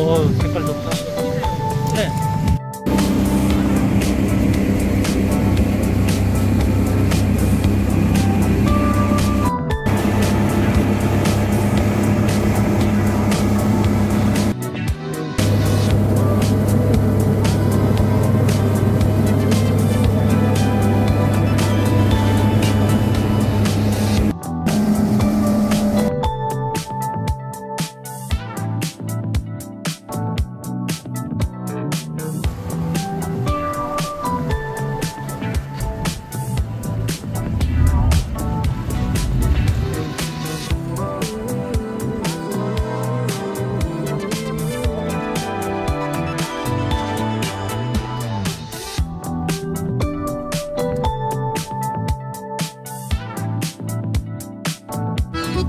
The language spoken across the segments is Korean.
어 색깔 좋다. 네.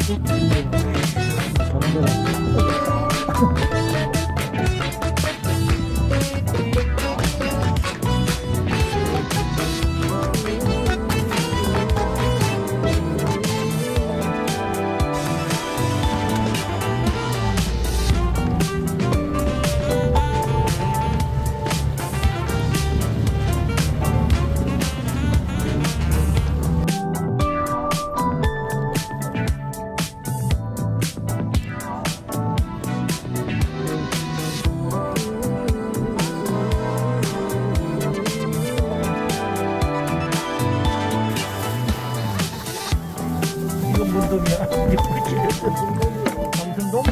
Thank you. 돔이야? 방순돔?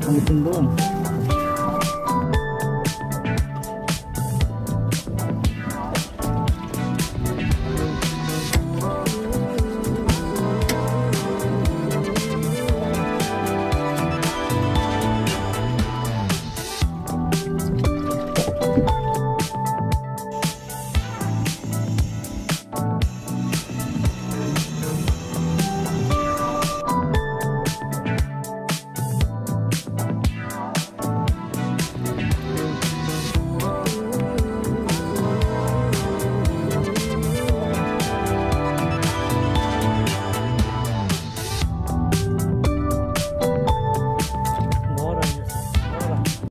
방순돔?